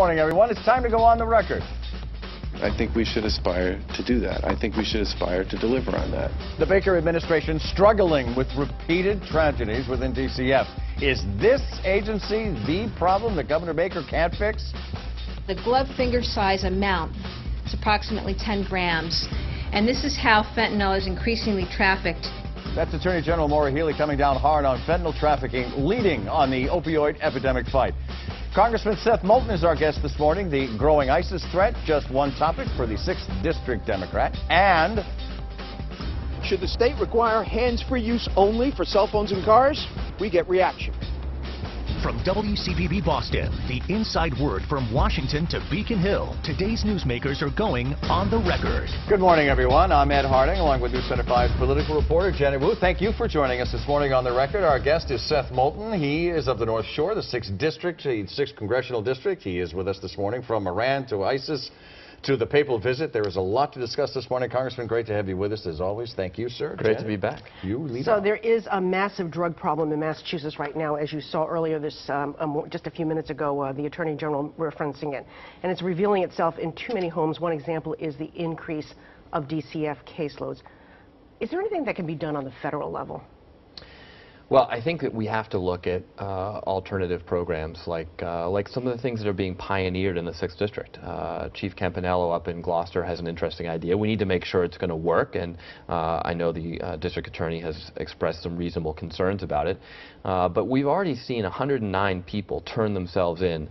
morning, everyone. It's time to go on the record. I think we should aspire to do that. I think we should aspire to deliver on that. The Baker administration struggling with repeated tragedies within DCF. Is this agency the problem that Governor Baker can't fix? The glove finger size amount is approximately 10 grams, and this is how fentanyl is increasingly trafficked. That's Attorney General Maura Healey coming down hard on fentanyl trafficking, leading on the opioid epidemic fight. Congressman Seth Moulton is our guest this morning. The growing ISIS threat, just one topic for the 6th District Democrat. And should the state require hands-free use only for cell phones and cars? We get reaction. From WCVB Boston, the inside word from Washington to Beacon Hill. Today's newsmakers are going on the record. Good morning, everyone. I'm Ed Harding, along with News Center 5's political reporter Janet Wu. Thank you for joining us this morning on the record. Our guest is Seth Moulton. He is of the North Shore, the 6th District, the 6th Congressional District. He is with us this morning from Iran to ISIS to the papal visit. There is a lot to discuss this morning. Congressman, great to have you with us as always. Thank you, sir. Great Janet, to be back. You lead So on. there is a massive drug problem in Massachusetts right now, as you saw earlier this um, um, just a few minutes ago, uh, the Attorney General referencing it. And it's revealing itself in too many homes. One example is the increase of DCF caseloads. Is there anything that can be done on the federal level? Well, I think that we have to look at uh, alternative programs like uh, like some of the things that are being pioneered in the 6th District. Uh, Chief Campanello up in Gloucester has an interesting idea. We need to make sure it's going to work, and uh, I know the uh, District Attorney has expressed some reasonable concerns about it. Uh, but we've already seen 109 people turn themselves in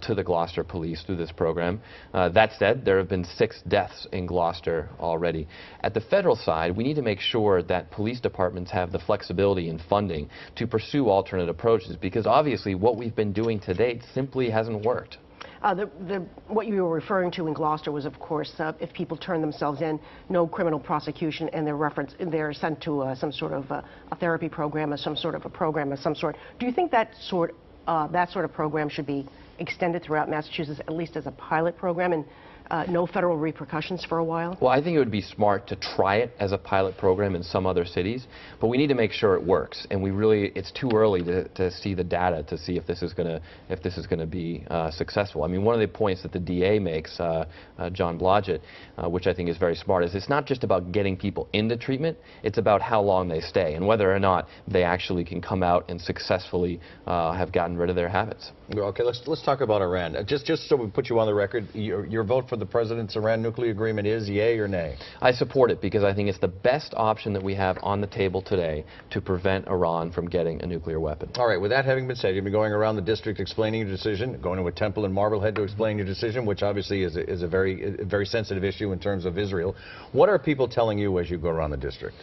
to the Gloucester Police through this program. that said, there have been six deaths in Gloucester already. At the federal side, we need to make sure that police departments have the flexibility in funding to pursue alternate approaches because obviously what we've been doing to date simply hasn't worked. Uh, the, the, what you were referring to in Gloucester was, of course, uh, if people turn themselves in, no criminal prosecution, and they're reference, they're sent to uh, some sort of uh, a therapy program or some sort of a program of some sort. Do you think that sort, uh, that sort of program should be extended throughout Massachusetts, at least as a pilot program? And uh, no federal repercussions for a while? Well, I think it would be smart to try it as a pilot program in some other cities, but we need to make sure it works. And we really, it's too early to, to see the data to see if this is going to if this is going to be uh, successful. I mean, one of the points that the DA makes, uh, uh, John Blodgett, uh, which I think is very smart, is it's not just about getting people into treatment; it's about how long they stay and whether or not they actually can come out and successfully uh, have gotten rid of their habits. Okay, let's let's talk about Iran. Just just so we put you on the record, your, your vote for the president's Iran nuclear agreement is yay or nay? I support it because I think it's the best option that we have on the table today to prevent Iran from getting a nuclear weapon. All right, with that having been said, you've been going around the district explaining your decision, going to a temple in Marblehead to explain your decision, which obviously is a, is a very a very sensitive issue in terms of Israel. What are people telling you as you go around the district?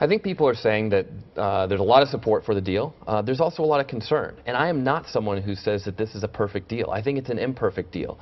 I think people are saying that uh, there's a lot of support for the deal. Uh, there's also a lot of concern. And I am not someone who says that this is a perfect deal. I think it's an imperfect deal.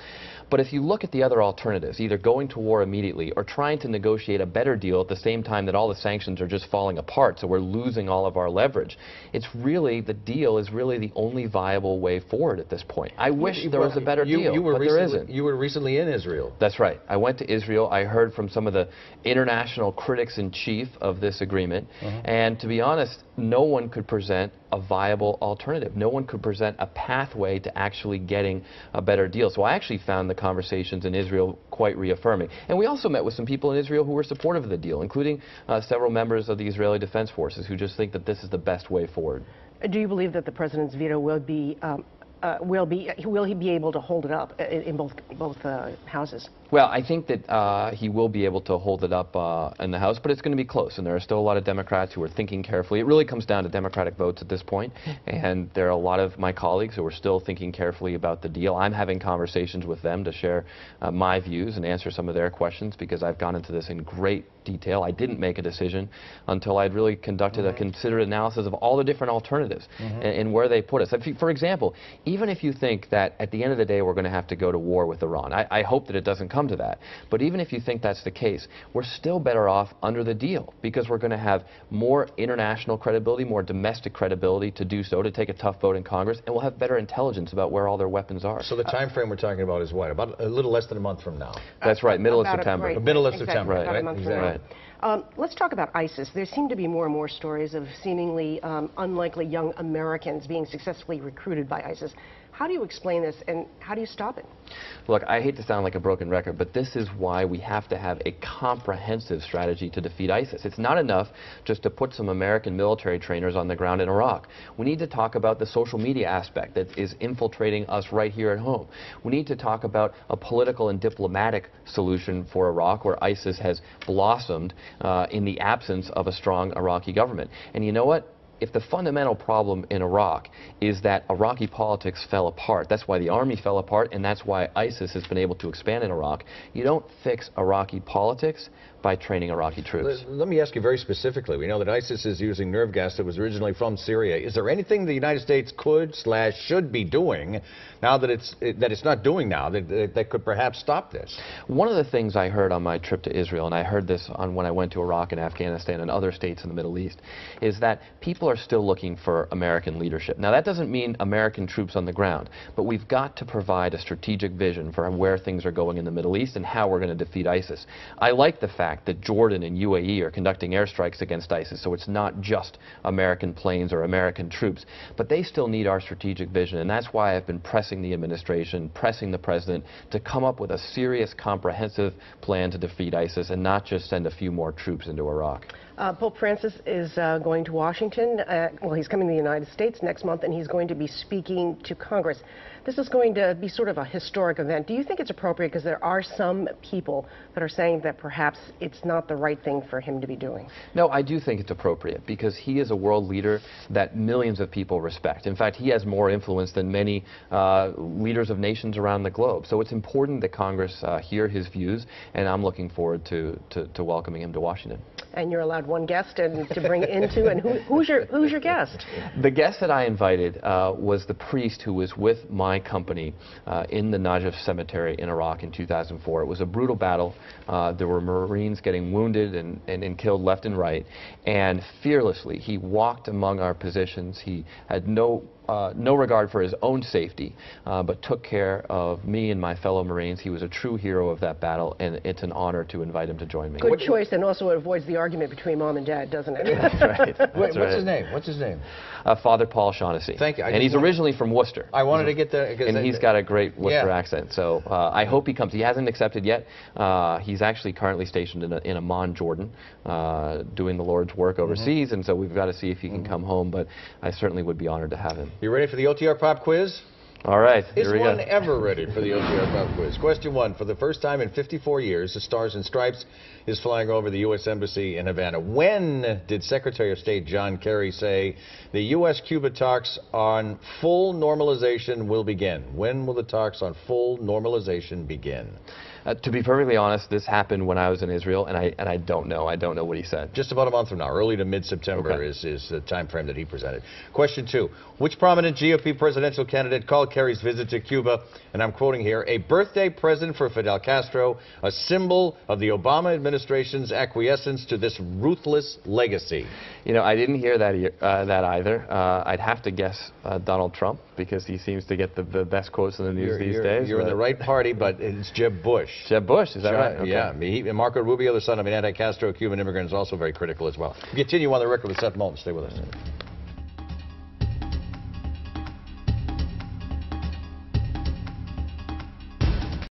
But if you look at the other alternatives, either going to war immediately or trying to negotiate a better deal at the same time that all the sanctions are just falling apart, so we're losing all of our leverage, it's really, the deal is really the only viable way forward at this point. I wish you, there was a better you, deal, you but recently, there isn't. You were recently in Israel. That's right. I went to Israel. I heard from some of the international critics in chief of this agreement. Uh -huh. And to be honest, no one could present a viable alternative. No one could present a pathway to actually getting a better deal. So I actually found the conversations in Israel quite reaffirming. And we also met with some people in Israel who were supportive of the deal, including uh, several members of the Israeli Defense Forces who just think that this is the best way forward. Do you believe that the president's veto will be um, uh, will be will he be able to hold it up in, in both both uh, houses? Well, I think that uh, he will be able to hold it up uh, in the House, but it's going to be close, and there are still a lot of Democrats who are thinking carefully. It really comes down to Democratic votes at this point, and there are a lot of my colleagues who are still thinking carefully about the deal. I'm having conversations with them to share uh, my views and answer some of their questions because I've gone into this in great detail. I didn't make a decision until I'd really conducted -hmm. a considered analysis of all the different alternatives mm -hmm. and, and, where they put us. For example, even if you think that at the end of the day we're going to have to go to war with Iran, I, I hope that it doesn't come to that. But even if you think that's the case, we're still better off under the deal because we're going to have more international credibility, more domestic credibility to do so, to take a tough vote in Congress, and we'll have better intelligence about where all their weapons are. So the time frame we're talking about is what? About a little less than a month from now. That's right, middle about of September. A, right, middle of exactly, September, right? right? Exactly. right. Um, let's talk about ISIS. There seem to be more and more stories of seemingly um, unlikely young Americans being successfully recruited by ISIS. How do you explain this, and how do you stop it? Look, I hate to sound like a broken record, but this is why we have to have a comprehensive strategy to defeat ISIS. It's not enough just to put some American military trainers on the ground in Iraq. We need to talk about the social media aspect that is infiltrating us right here at home. We need to talk about a political and diplomatic solution for Iraq where ISIS has blossomed uh, in the absence of a strong Iraqi government. And you know what? If the fundamental problem in Iraq is that Iraqi politics fell apart, that's why the army fell apart, and that's why ISIS has been able to expand in Iraq, you don't fix Iraqi politics by training Iraqi troops. Let, let me ask you very specifically. We know that ISIS is using nerve gas that was originally from Syria. Is there anything the United States could slash should be doing now that it's that it's not doing now that, that, that could perhaps stop this? One of the things I heard on my trip to Israel, and I heard this on when I went to Iraq and Afghanistan and other states in the Middle East, is that people are still looking for American leadership. Now that doesn't mean American troops on the ground, but we've got to provide a strategic vision for where things are going in the Middle East and how we're going to defeat ISIS. I like the fact that Jordan and UAE are conducting airstrikes against ISIS, so it's not just American planes or American troops. But they still need our strategic vision, and that's why I've been pressing the administration, pressing the president to come up with a serious, comprehensive plan to defeat ISIS and not just send a few more troops into Iraq. Uh, Pope Francis is uh, going to Washington. Uh, well, he's coming to the United States next month, and he's going to be speaking to Congress. This is going to be sort of a historic event. Do you think it's appropriate? Because there are some people that are saying that perhaps it's not the right thing for him to be doing. No, I do think it's appropriate because he is a world leader that millions of people respect. In fact, he has more influence than many uh, leaders of nations around the globe. So it's important that Congress uh, hear his views, and I'm looking forward to, to, to welcoming him to Washington. And you're allowed one guest and to bring into, and who, who's your who's your guest? The guest that I invited uh, was the priest who was with my company uh, in the Najaf cemetery in Iraq in 2004. It was a brutal battle. Uh, there were Marines getting wounded and, and, and killed left and right, and fearlessly he walked among our positions. He had no uh, no regard for his own safety, uh, but took care of me and my fellow Marines. He was a true hero of that battle, and it's an honor to invite him to join me. Good choice, and also it avoids the argument between mom and dad, doesn't it? That's right. That's Wait, what's his name? What's his name? Uh, Father Paul Shaughnessy. Thank you. I and he's originally from Worcester. I wanted to get there. and they- he's got a great Worcester Yeah. accent. So uh, I hope he comes. He hasn't accepted yet. Uh, he's actually currently stationed in, a, in Amman, Jordan, uh, doing the Lord's work Mm-hmm. overseas. And so we've got to see if he can come home. But I certainly would be honored to have him. You ready for the OTR pop quiz? All right, Is here we one go. ever ready for the OTR Pop Quiz? Question one. For the first time in 54 years, the Stars and Stripes is flying over the U.S. Embassy in Havana. When did Secretary of State John Kerry say the U.S.-Cuba talks on full normalization will begin? When will the talks on full normalization begin? Uh, to be perfectly honest, this happened when I was in Israel, and I and I don't know. I don't know what he said. Just about a month from now, early to mid-September Okay. is, is the time frame that he presented. Question two. Which prominent GOP presidential candidate called Kerry's visit to Cuba, and I'm quoting here, a birthday present for Fidel Castro, a symbol of the Obama administration's acquiescence to this ruthless legacy? You know, I didn't hear that uh, that either. Uh, I'd have to guess uh, Donald Trump because he seems to get the, the best quotes in the news You're, these you're- days. you're in the right party, but it's Jeb Bush. Jeb Bush, is that John- right? Okay. Yeah, he, Marco Rubio, the son of an anti-Castro Cuban immigrant, is also very critical as well. We continue on the record with Seth Moulton. Stay with us.